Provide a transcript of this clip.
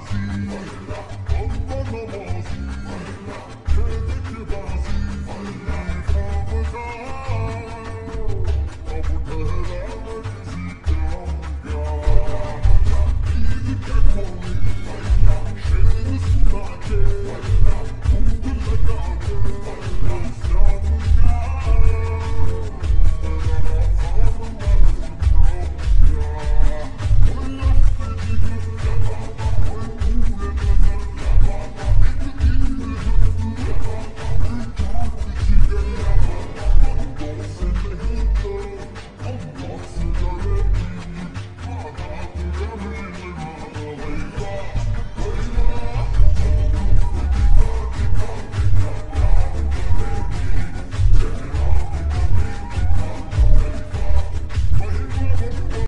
be.